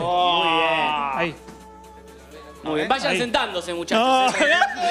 Muy bien. Ahí. Muy bien. Vayan sentándose, muchachos. ¿eh?